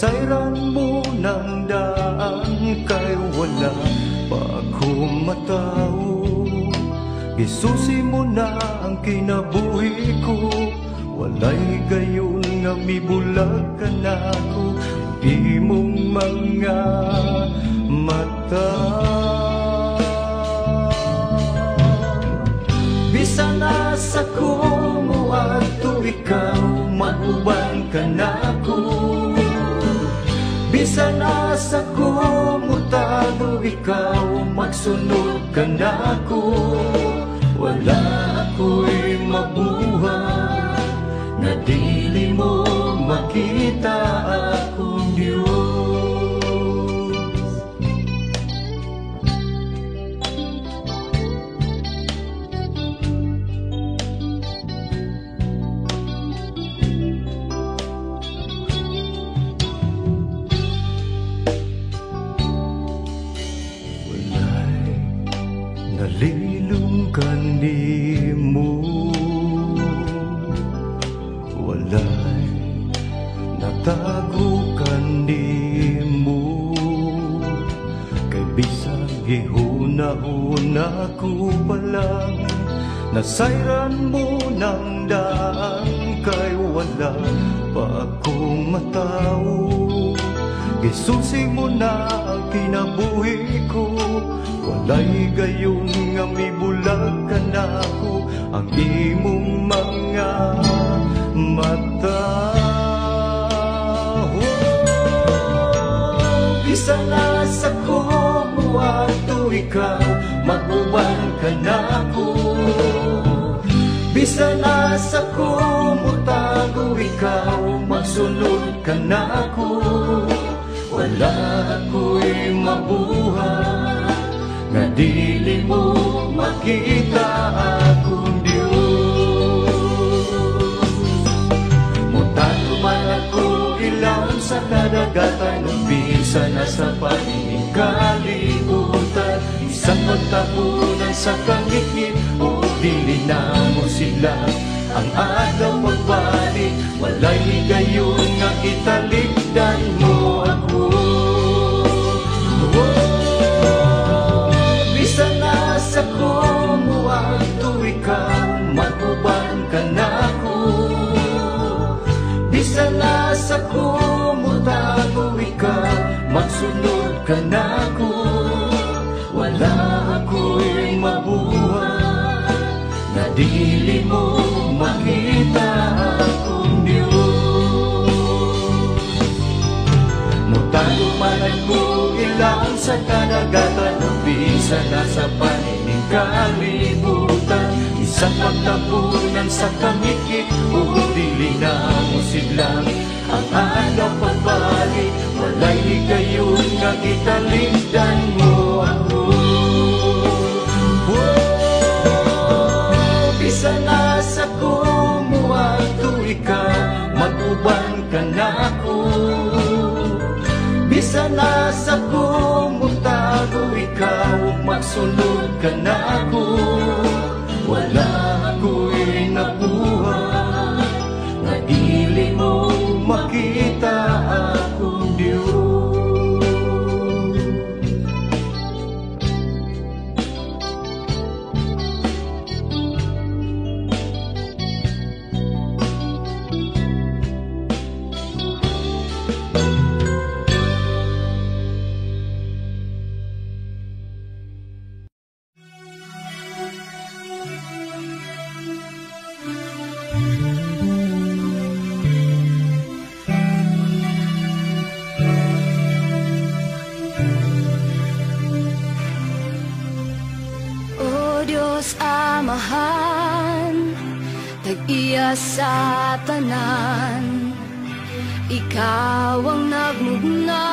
Nasayran mo ng daan Kay wala pa ako matao. Gisusi mo na ang kinabuhi ikaw Magsunod Nasayran mo ng daan Kay wala pa akong matao. Gisusi mo na ang kinabuhi ko Walay gayon nga mibulag ka na ko Ang imong mga mata Oh, Bisa na sa kumuha to ikaw Maguban ka na ko Bisa na sa kumutago ikaw Magsunod ka na ko Wala ako'y mabuhay Nga dili mo makita akong Diyos. Mutalo man ako ilaw sa kadagatan Umpisa na sa paningin Isang magtapunan sa kangikit O dili na mo sila. Ang agaw pagbalik Walay gayon nga italikdan mo ako. Oh, Bisa na sa kumuha to ikaw Maguban ka na ko Bisa na sa kumutago Magsunod ka na ko Wala ako'y mabuhay Na dili mo makita akong Diyos. Mutago man ako ilang sa kadagatan Umpisa na sa panining kalibutan Isang magtapunan sa kamikit O dili na mo silang Ang agaw pagbalik Walay gayon nga italigdan mo ako Bisa na sa kumuha to ikaw Maguban ka na ko Bisa na sa kumutago ikaw Magsunod ka na ako. Wala ako'y nabuhay tag-iya sa tanan, Ikaw ang nagmugna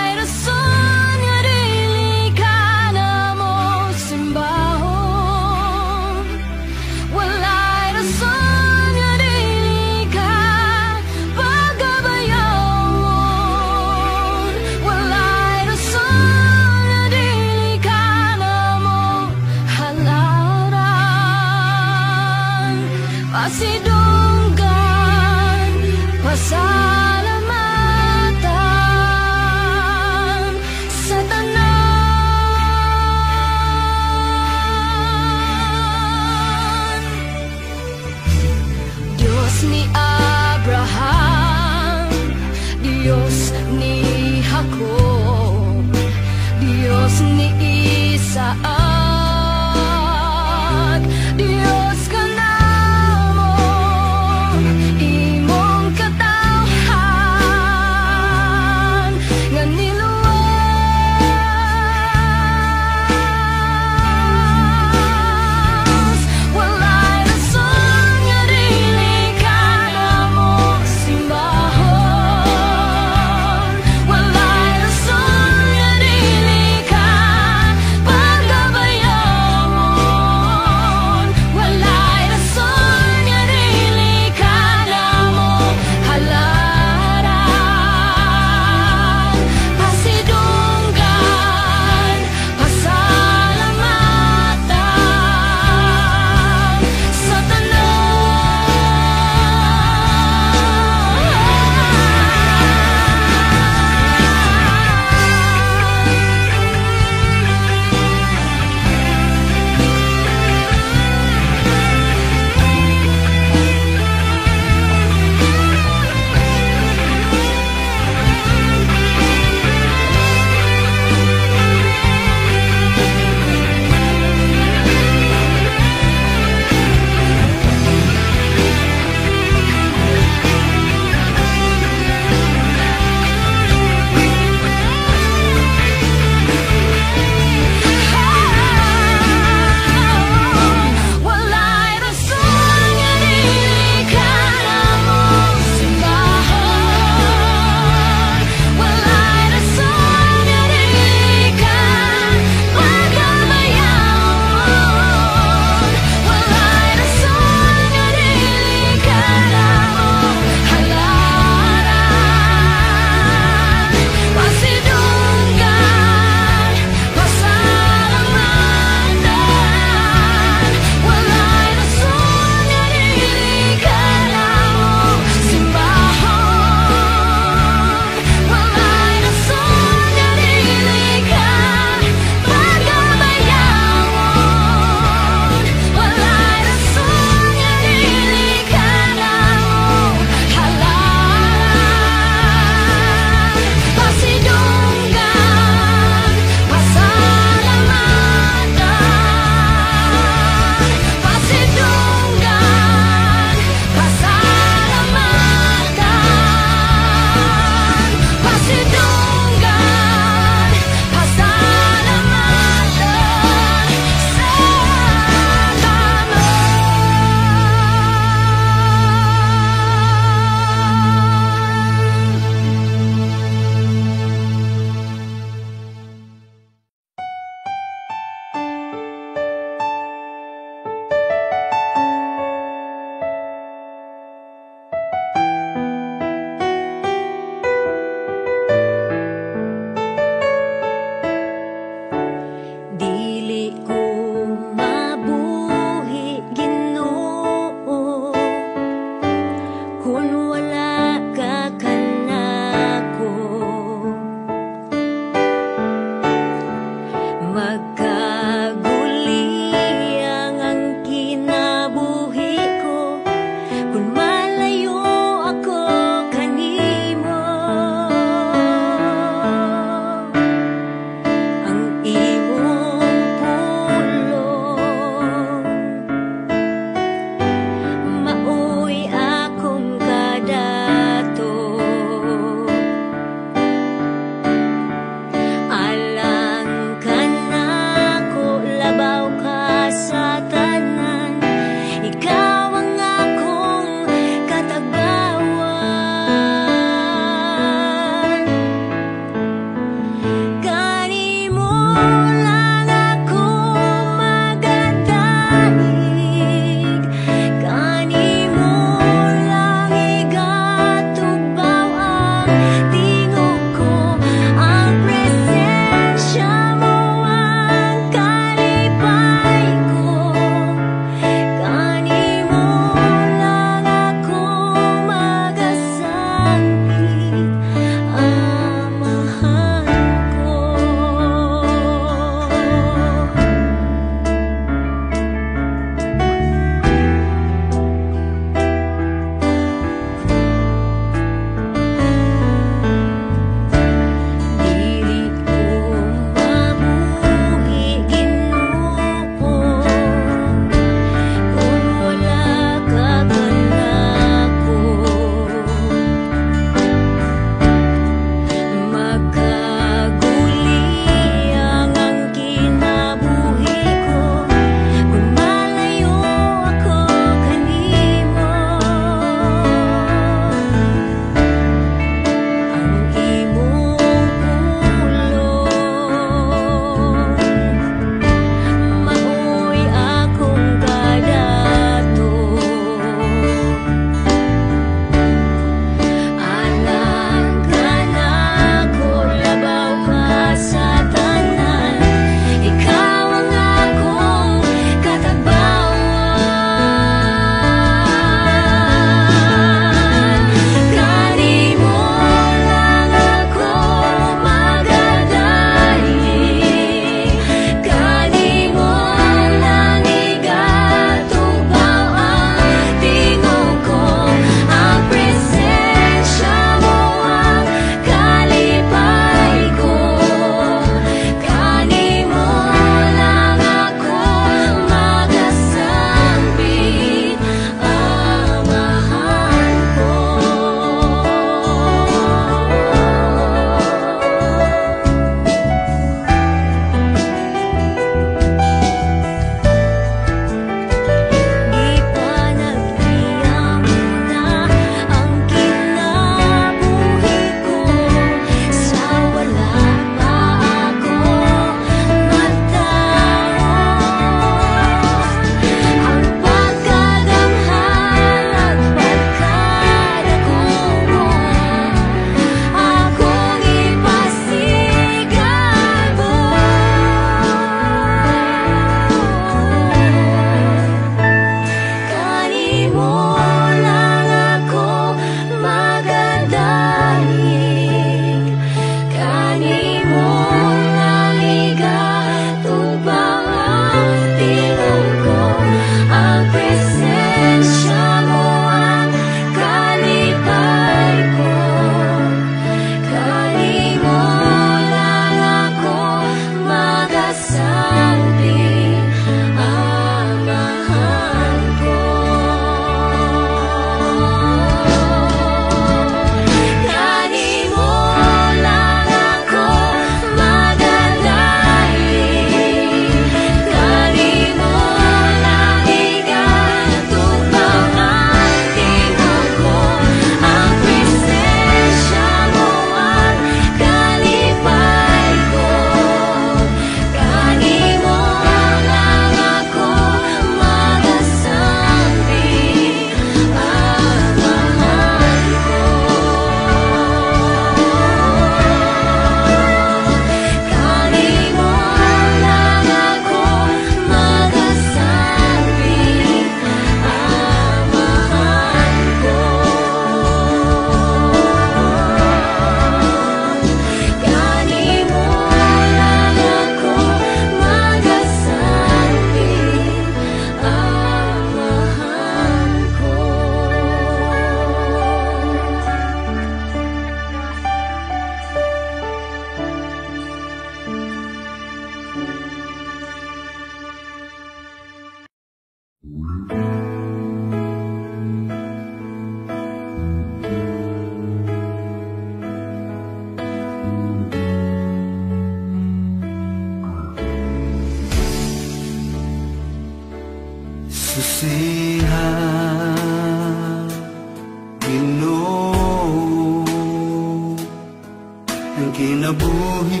Ang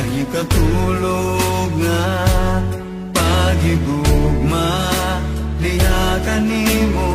Nahikatulog nga Pagigugma Liha kanimo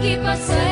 keep us safe.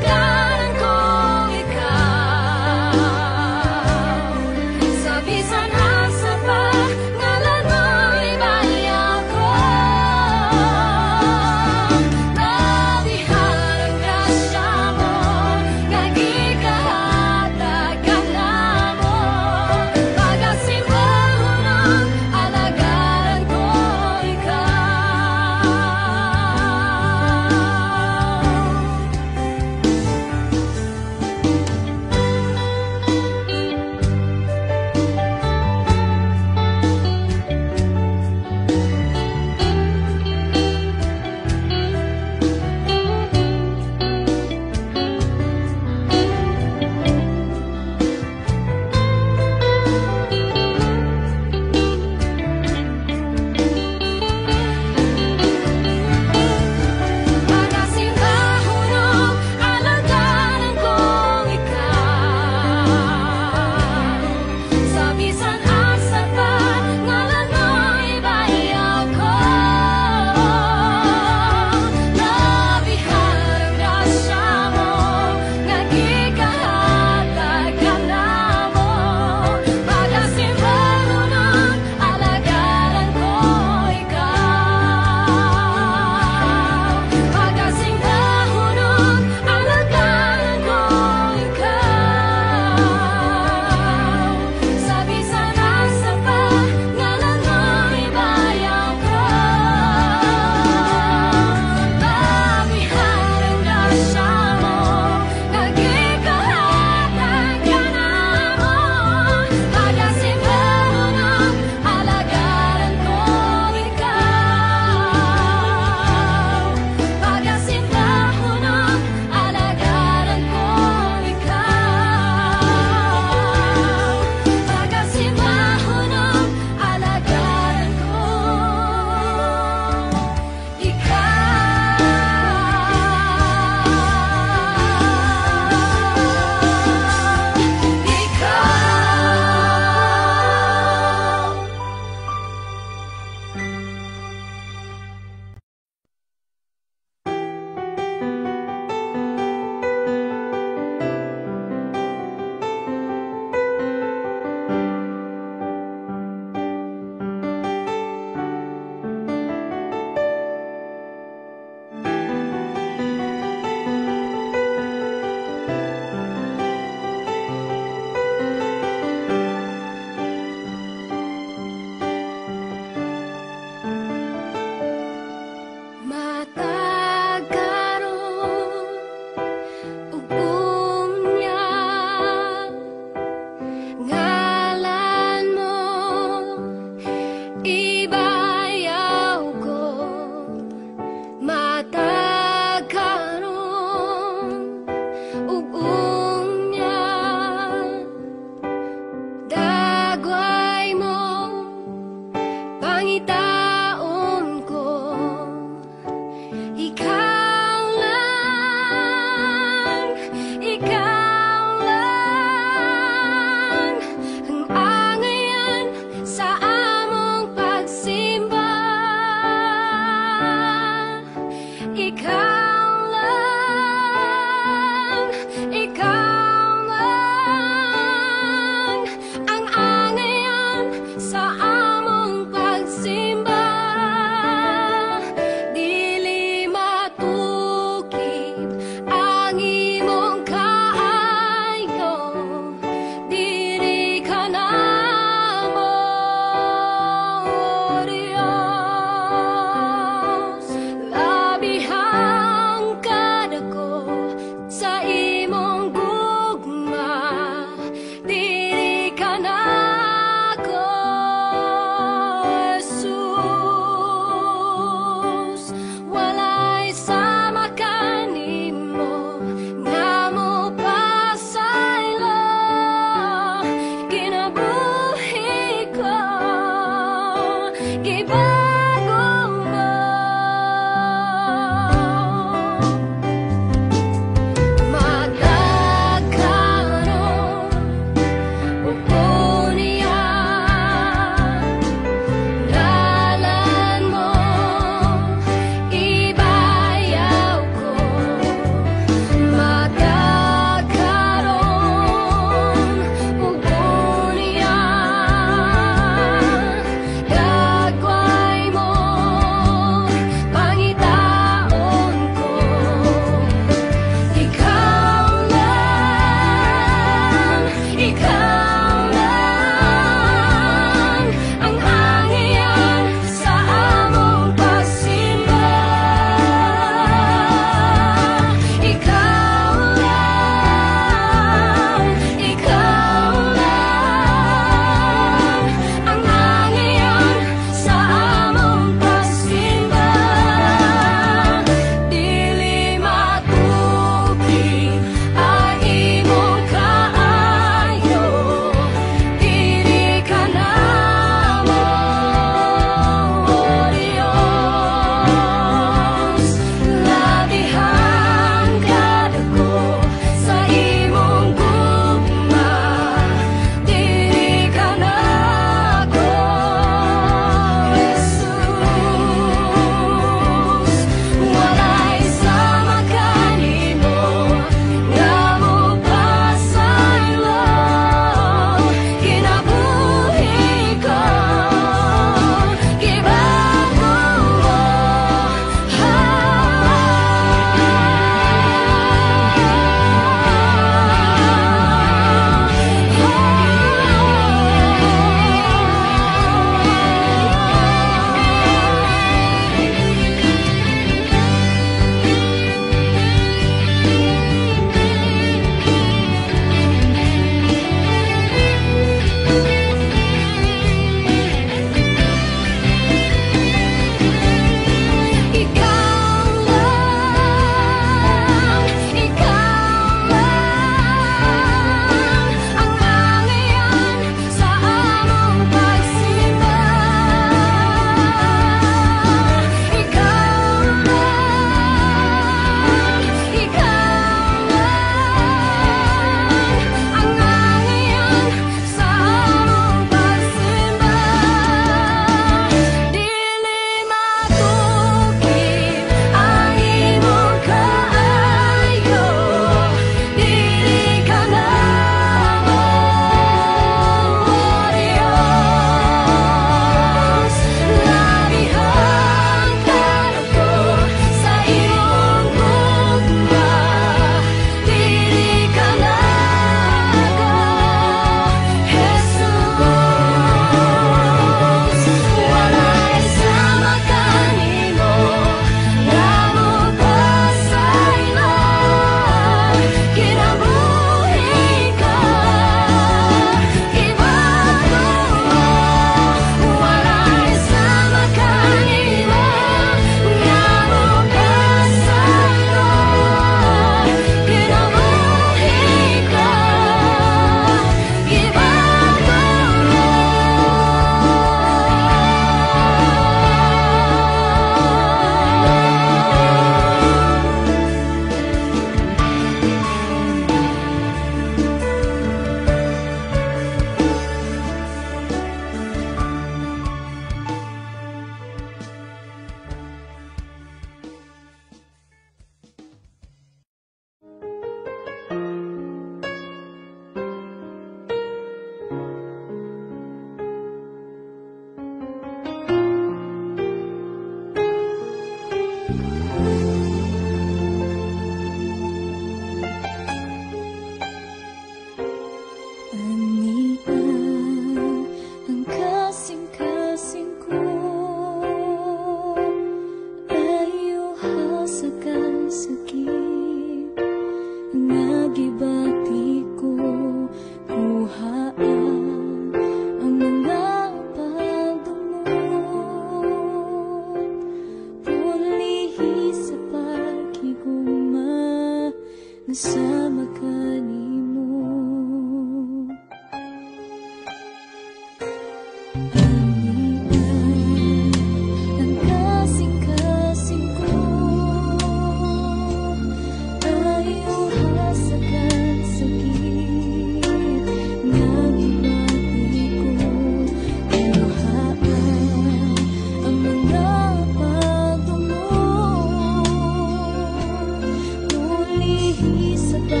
He said.